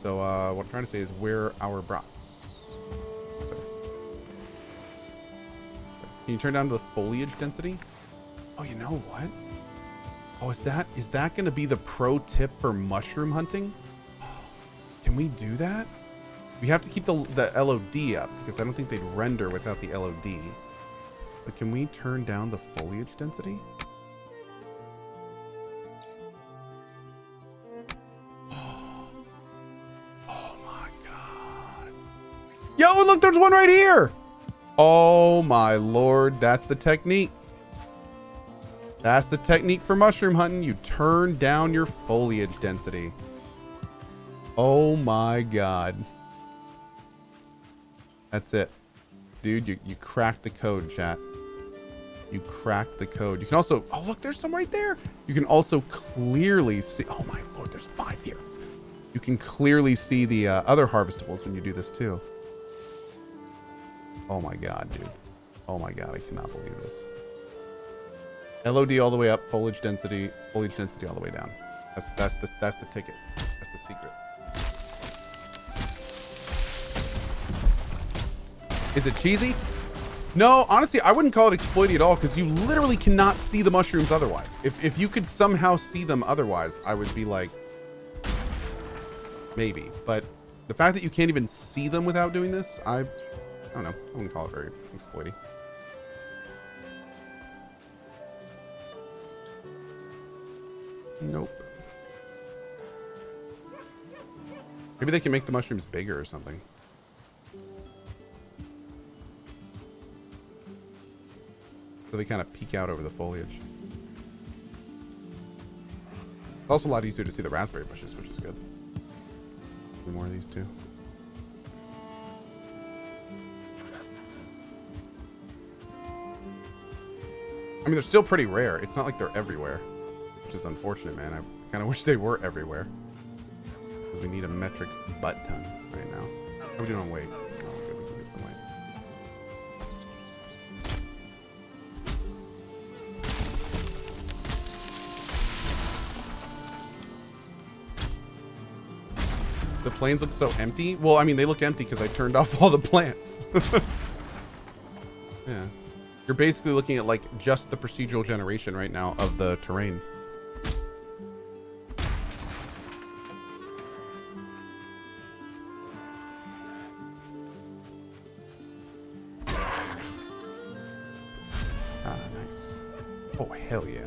So uh, what I'm trying to say is where our brats. Sorry. Can you turn down to the foliage density? Oh, you know what? Oh, is that is that going to be the pro tip for mushroom hunting? Can we do that? We have to keep the, the LOD up because I don't think they'd render without the LOD. But can we turn down the foliage density? There's one right here. Oh my lord, that's the technique. That's the technique for mushroom hunting. You turn down your foliage density. Oh my god. That's it. Dude, you, you cracked the code, chat. You cracked the code. You can also... Oh, look, there's some right there. You can also clearly see... Oh my lord, there's five here. You can clearly see the uh, other harvestables when you do this too. Oh my god, dude. Oh my god, I cannot believe this. LOD all the way up, foliage density, foliage density all the way down. That's that's the that's the ticket. That's the secret. Is it cheesy? No, honestly, I wouldn't call it exploity at all because you literally cannot see the mushrooms otherwise. If if you could somehow see them otherwise, I would be like, maybe. But the fact that you can't even see them without doing this, I, I don't know. I wouldn't call it very exploity. Nope. Maybe they can make the mushrooms bigger or something. So they kind of peek out over the foliage. It's also a lot easier to see the raspberry bushes, which is good. More of these too. Mean, they're still pretty rare. It's not like they're everywhere, which is unfortunate, man. I kind of wish they were everywhere. Because we need a metric butt ton right now. How are we doing on weight? Oh. The plains look so empty. Well, I mean, they look empty because I turned off all the plants. yeah. You're basically looking at like just the procedural generation right now of the terrain. Ah, nice. Oh, hell yeah.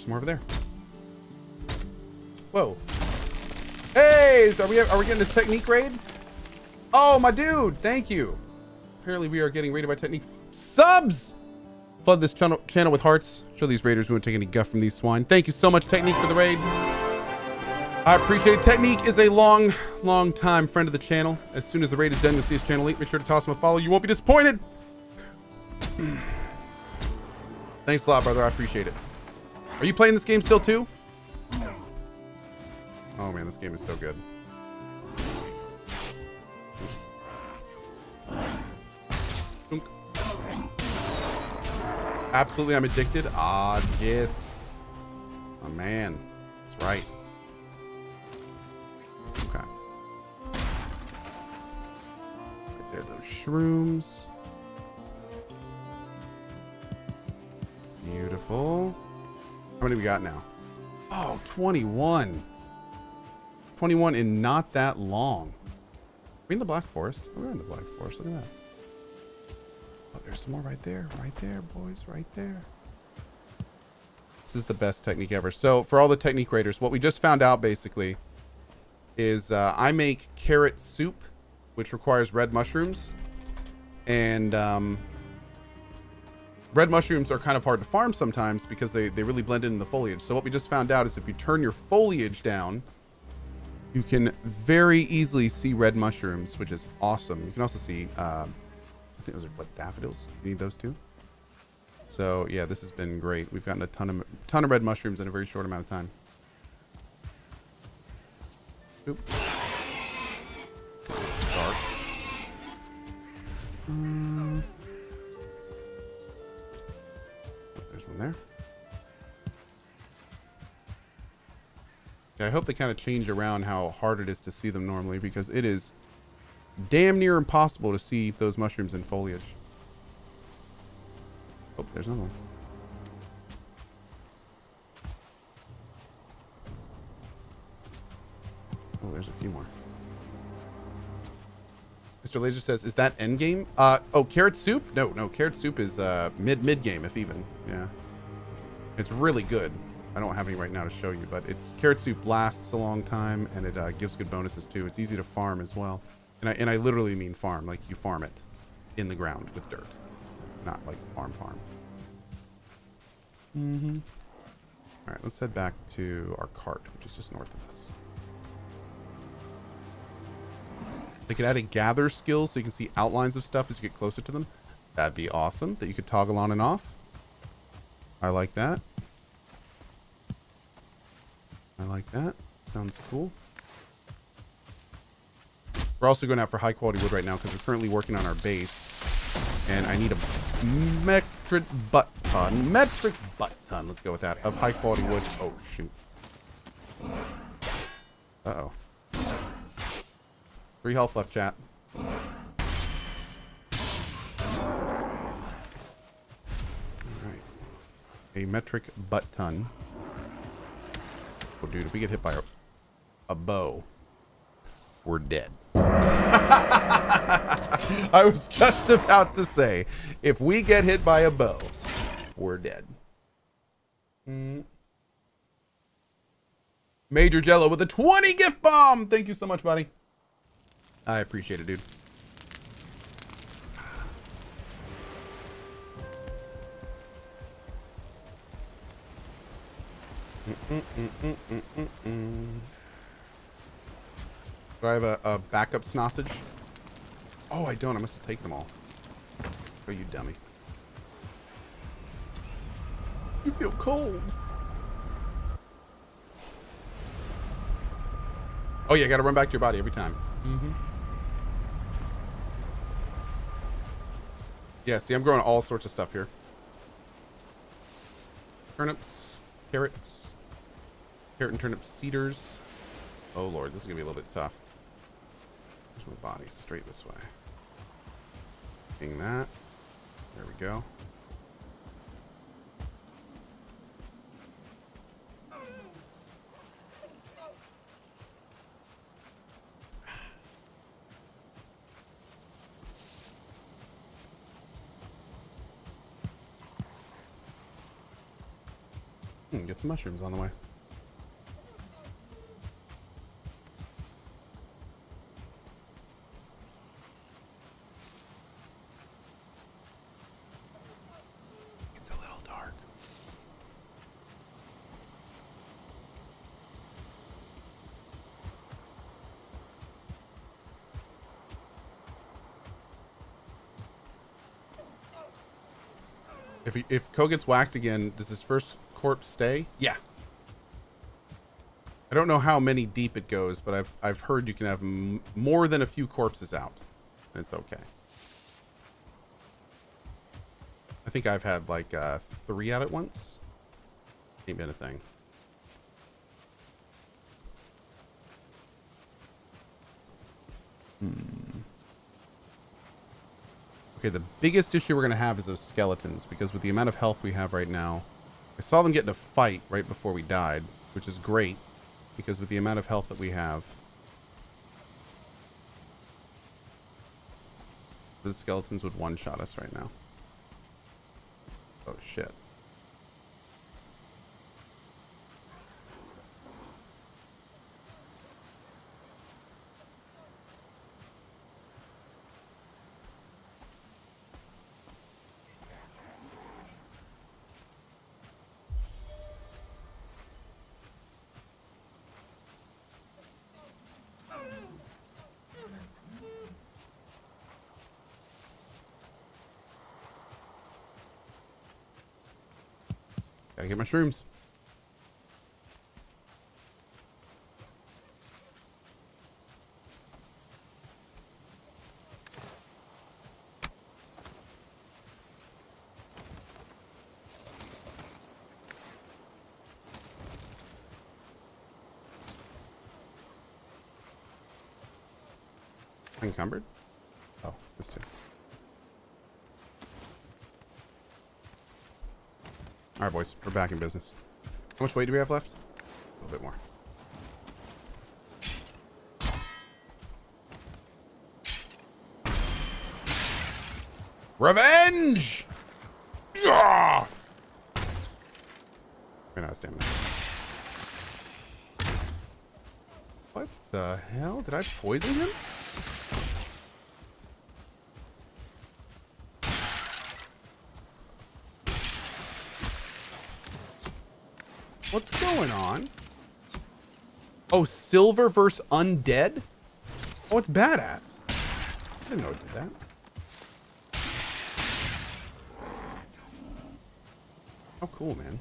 There's more over there. Whoa. Hey, so are we are we getting a technique raid? Oh, my dude, thank you. Apparently we are getting raided by technique subs. Flood this channel channel with hearts. Show these raiders we won't take any guff from these swine. Thank you so much, Technique, for the raid. I appreciate it. Technique is a long, long time friend of the channel. As soon as the raid is done, you'll see his channel link. Make sure to toss him a follow. You won't be disappointed. Thanks a lot, brother. I appreciate it. Are you playing this game still too? Oh man, this game is so good. Absolutely, I'm addicted. Ah, yes. Oh man, that's right. Okay. There, those shrooms. Beautiful. How many we got now? Oh, 21. 21 in not that long. We're in the Black Forest. We're in the Black Forest. Look at that. Oh, there's some more right there. Right there, boys. Right there. This is the best technique ever. So for all the technique raiders, what we just found out basically is uh, I make carrot soup, which requires red mushrooms. And um, red mushrooms are kind of hard to farm sometimes because they, they really blend in the foliage. So what we just found out is if you turn your foliage down, You can very easily see red mushrooms, which is awesome. You can also see, uh, I think those are what daffodils. You need those too. So yeah, this has been great. We've gotten a ton of ton of red mushrooms in a very short amount of time. Oop. Dark. Um, there. I hope they kind of change around how hard it is to see them normally because it is damn near impossible to see those mushrooms in foliage. Oh, there's another one. Oh, there's a few more. Mr. Laser says, "Is that end game?" Uh, oh, carrot soup? No, no, carrot soup is uh mid mid game, if even. Yeah, it's really good. I don't have any right now to show you, but it's carrot soup lasts a long time and it uh, gives good bonuses too. It's easy to farm as well, and I and I literally mean farm, like you farm it in the ground with dirt, not like farm farm. Mm-hmm. All right, let's head back to our cart, which is just north of us. They could add a gather skill so you can see outlines of stuff as you get closer to them. That'd be awesome. That you could toggle on and off. I like that. I like that. Sounds cool. We're also going out for high quality wood right now because we're currently working on our base. And I need a metric butt ton. Metric butt ton. Let's go with that. Of high quality wood. Oh, shoot. Uh-oh. Three health left, chat. Alright. A metric butt ton. Dude, if we get hit by a, a bow, we're dead. I was just about to say, if we get hit by a bow, we're dead. Mm. Major Jello with a 20 gift bomb. Thank you so much, buddy. I appreciate it, dude. Mm -mm -mm Do I have a, a backup sausage? Oh, I don't. I must have taken them all. Oh, you dummy. You feel cold. Oh, yeah, gotta run back to your body every time. Mm-hmm. Yeah, see, I'm growing all sorts of stuff here. Turnips, carrots, carrot and turnip cedars. Oh, Lord, this is to be a little bit tough. My body? Straight this way. Being that. There we go. Hmm, get some mushrooms on the way. If he, if Cohh gets whacked again, does his first corpse stay? Yeah. I don't know how many deep it goes, but I've I've heard you can have more than a few corpses out. And it's okay. I think I've had like uh, three out at once. Ain't been a thing. Okay, the biggest issue we're going to have is those skeletons, because with the amount of health we have right now, I saw them get in a fight right before we died, which is great, because with the amount of health that we have, the skeletons would one-shot us right now. Oh, shit. My shrooms. Encumbered? Oh, this too. All right, boys, we're back in business. How much weight do we have left? A little bit more. Revenge! Yeah! Ran out of stamina. What the hell? Did I poison him? What's going on? Oh, silver versus undead? Oh, it's badass. I didn't know it did that. Oh, cool, man.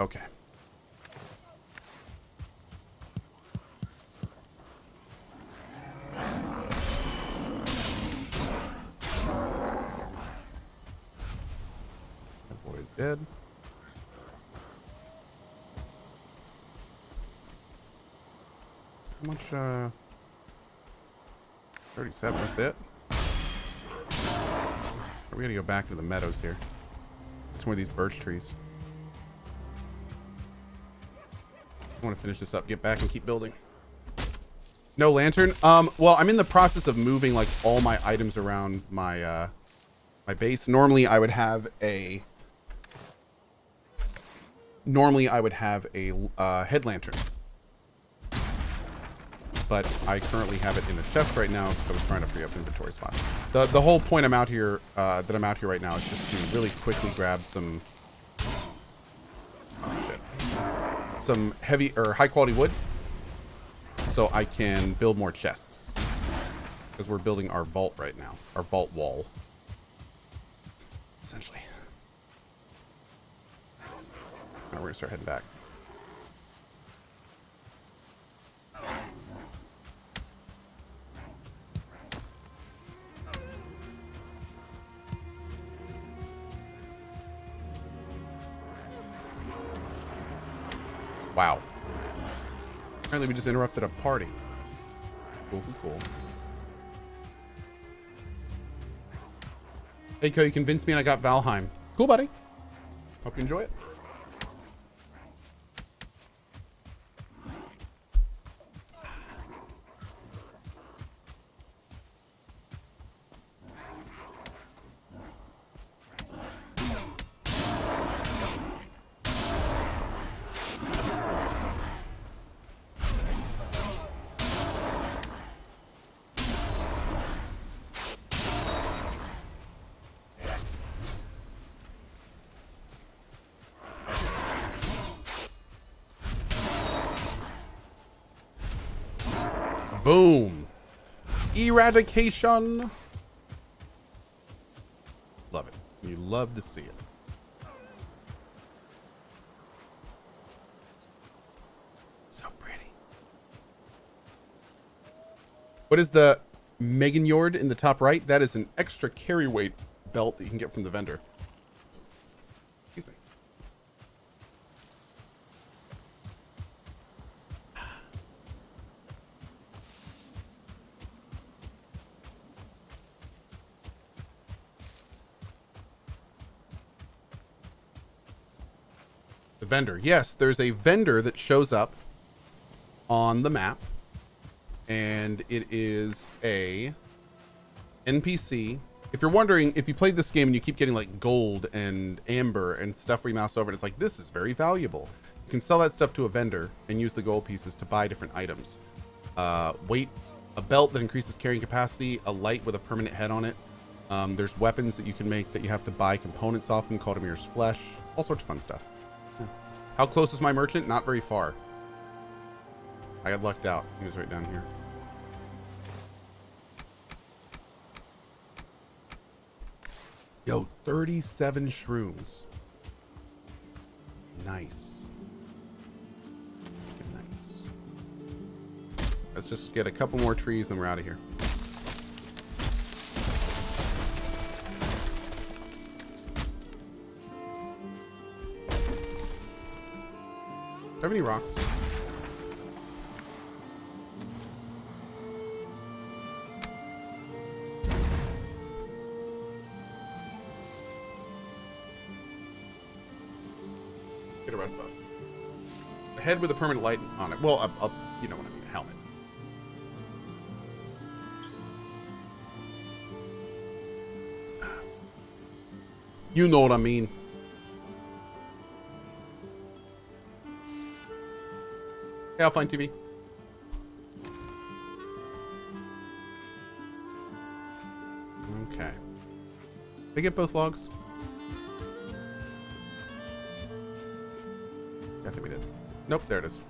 Okay. That boy is dead. How much, uh... 37, that's it? We gotta go back to the meadows here. It's one of these birch trees. I want to finish this up, get back and keep building. No lantern. Um, well, I'm in the process of moving like all my items around my uh, my base. Normally, I would have a. Normally, I would have a uh, head lantern, but I currently have it in a chest right now because I was trying to free up inventory spots. The the whole point I'm out here uh, that I'm out here right now is just to really quickly grab some. Some heavy or high quality wood so I can build more chests because we're building our vault right now our vault wall essentially now we're gonna start heading back Wow. Apparently we just interrupted a party. Cool, cool, cool. Hey, Cohh, you convinced me and I got Valheim. Cool, buddy. Hope you enjoy it. Eradication. Love it. You love to see it. So pretty. What is the Megingjord in the top right? That is an extra carry weight belt that you can get from the vendor. Vendor. Yes, there's a vendor that shows up on the map. And it is a NPC. If you're wondering, if you played this game and you keep getting like gold and amber and stuff where you mouse over, and it's like, this is very valuable. You can sell that stuff to a vendor and use the gold pieces to buy different items. Uh, weight, a belt that increases carrying capacity, a light with a permanent head on it. Um, there's weapons that you can make that you have to buy components off from called Ymir's Flesh. All sorts of fun stuff. How close is my merchant? Not very far. I got lucked out. He was right down here. Yo, 37 shrooms. Nice. Nice. Let's just get a couple more trees, then we're out of here. I have any rocks? Get a rest buff. A head with a permanent light on it. Well, you know what I mean, a helmet. You know what I mean. Hey, I'll find TV. Okay. Did I get both logs? I think we did. Nope, there it is.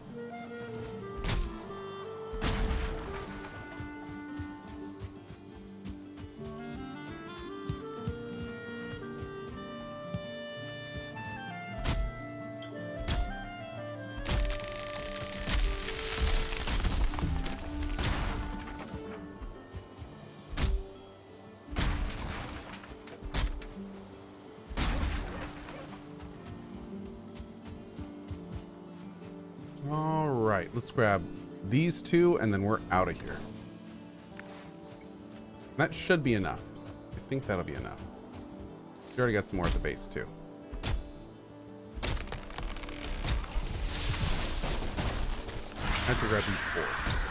Let's grab these two and then we're out of here. That should be enough. I think that'll be enough. We already got some more at the base too. I have to grab these four.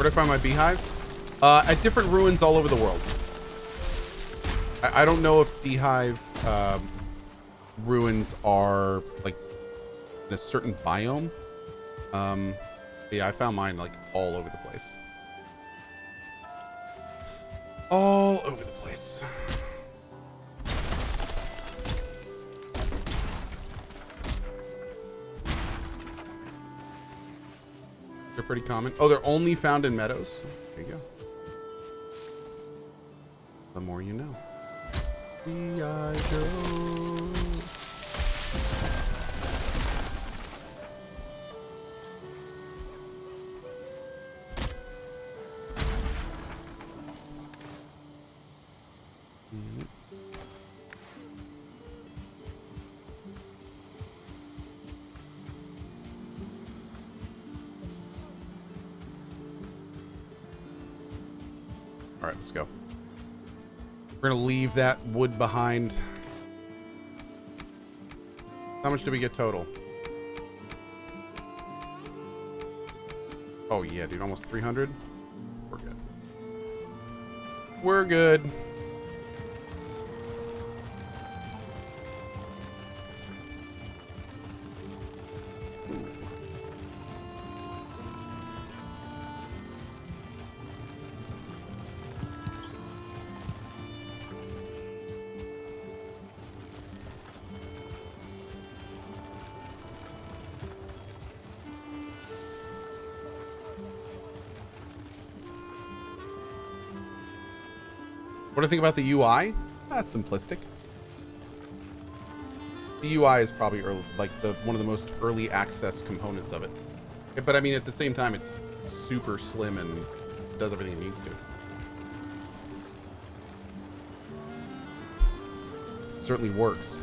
Where do I find my beehives? Uh, at different ruins all over the world. I, I don't know if beehive um, ruins are like in a certain biome. Um, yeah, I found mine like all over the place. Common. Oh, they're only found in meadows. All right, let's go. We're gonna leave that wood behind. How much do we get total? Oh yeah, dude, almost 300. We're good. We're good. What do I think about the UI? That's simplistic. The UI is probably early, like the one of the most early access components of it. But I mean, at the same time, it's super slim and does everything it needs to. certainly works.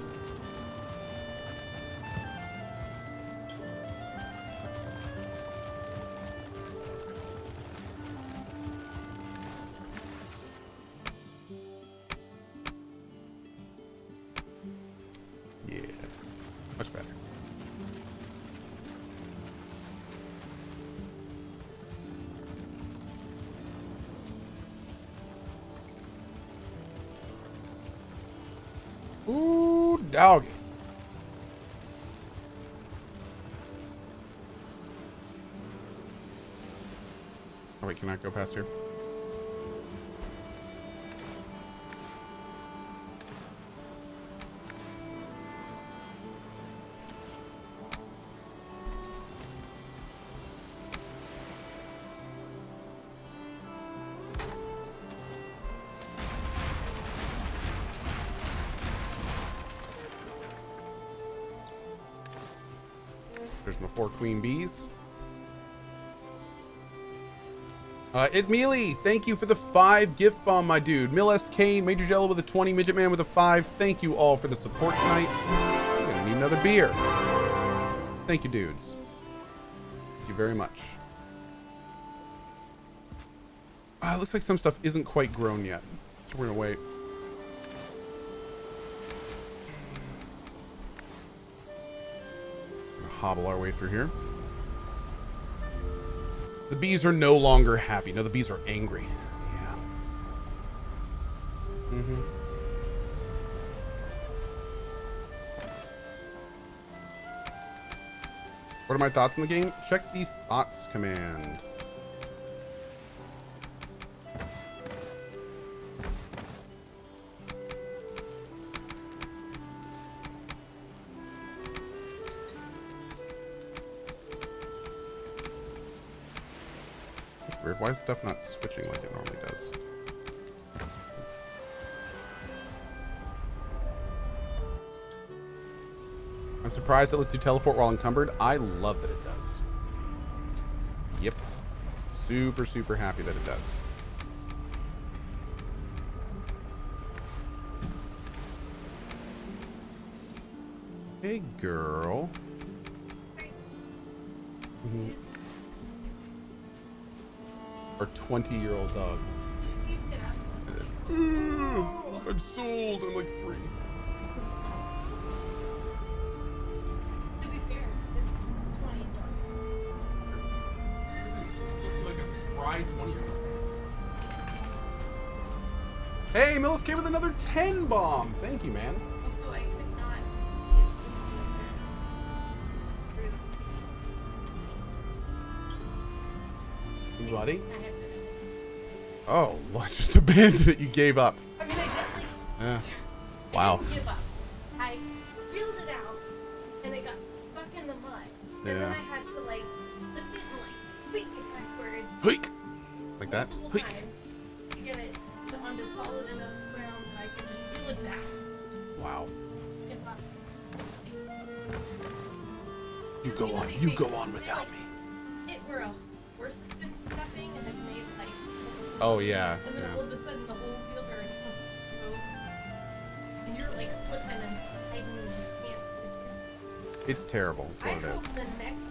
Oh, wait, can I go past here? Uh, it thank you for the five gift bomb, my dude. Mill SK, Major Jello with a 20, Midget Man with a five. Thank you all for the support tonight. I'm gonna need another beer. Thank you, dudes. Thank you very much. Uh, looks like some stuff isn't quite grown yet. So we're gonna wait. Hobble our way through here. The bees are no longer happy. No, the bees are angry. Yeah. Mm-hmm. What are my thoughts on the game? Check the thoughts command. Why is stuff not switching like it normally does? I'm surprised it lets you teleport while encumbered. I love that it does. Yep. Super, super happy that it does. Hey, girl. Mhm. Our 20 year old dog. I'm sold. I'm like three. To be fair, it's 20 like a spry 20 year old. Hey, Mills came with another 10 bomb. Thank you, man. Also, Oh, Lord, just abandoned it. You gave up. I mean, I like. Yeah. Wow. give up. I peeled it out, and it got stuck in the mud. And then Yeah. I had to like lift it and like it backwards Hoik! Like that? Hoik. to get it to onto solid enough ground that I could just peel it back. Wow. You go on. You go on without me. Oh, yeah. And then yeah. all of a sudden the whole field or and you're like slipping and sliding and you can't. It's terrible. That's I what it hope is. the next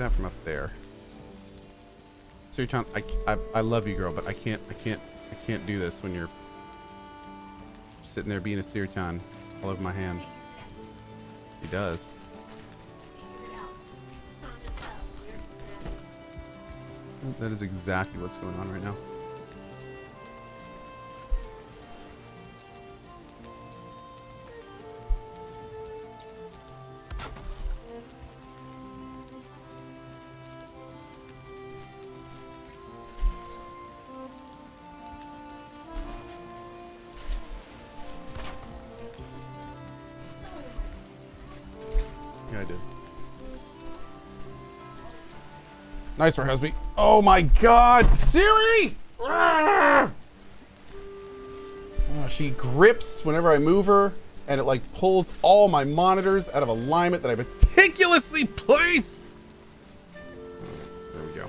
That from up there. Siri-chan, I, I, I love you, girl, but I can't, I can't, I can't do this when you're sitting there being a Siri-chan all over my hand. He does. That is exactly what's going on right now. Nice one, Husby. Oh my god, Siri! Oh, she grips whenever I move her, and it like pulls all my monitors out of alignment that I meticulously place. There we go.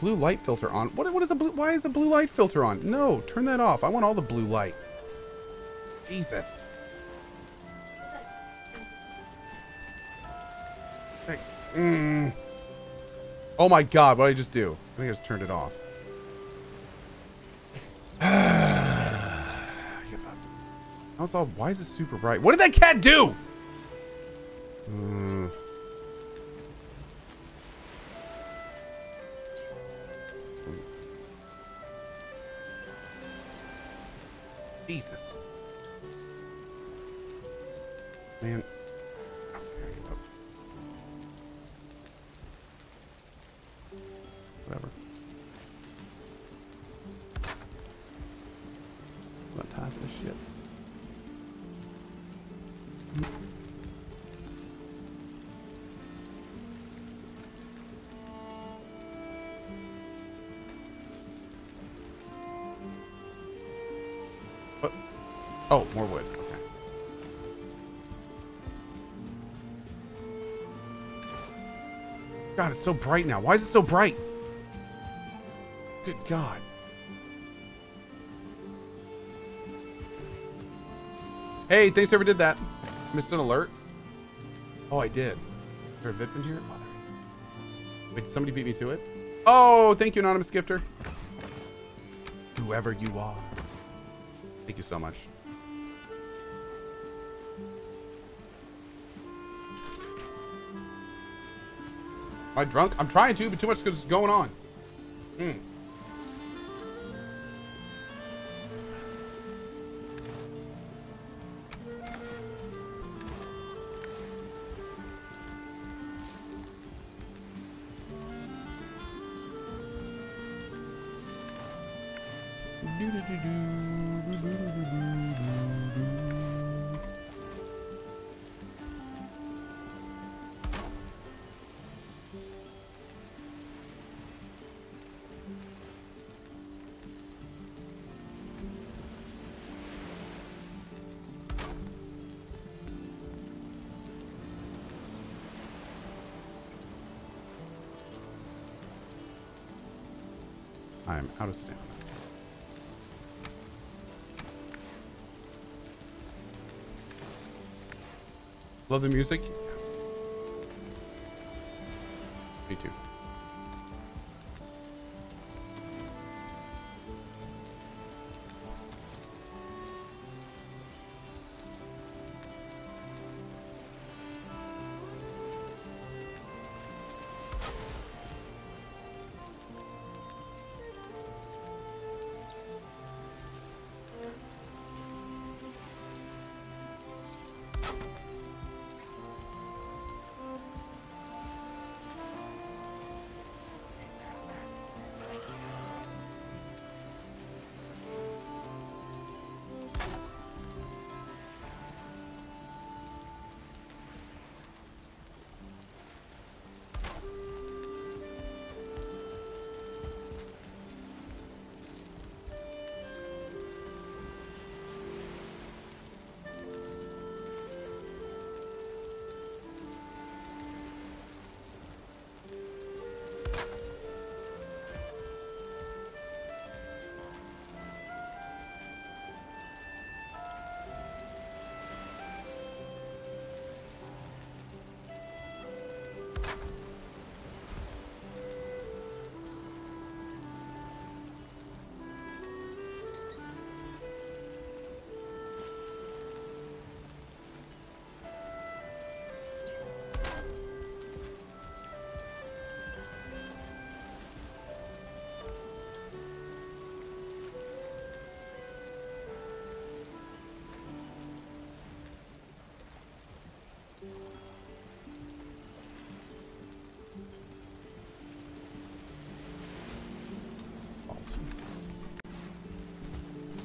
Blue light filter on. What, what is a blue? Why is the blue light filter on? No, turn that off. I want all the blue light. Jesus. Hey, mm. Oh my god, what did I just do? I think I just turned it off. Give up. I all, why is it super bright? What did that cat do? Mm. Oh, more wood. Okay. God, it's so bright now. Why is it so bright? Good God. Hey, thanks whoever did that. Missed an alert. Oh, I did. Is there a VIP in here? Oh. Wait, did somebody beat me to it? Oh, thank you, anonymous gifter. Whoever you are. Thank you so much. I drunk? I'm trying to, but too much is going on. Hmm. Hmm. I'm out of stamina. Love the music.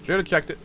Should have checked it.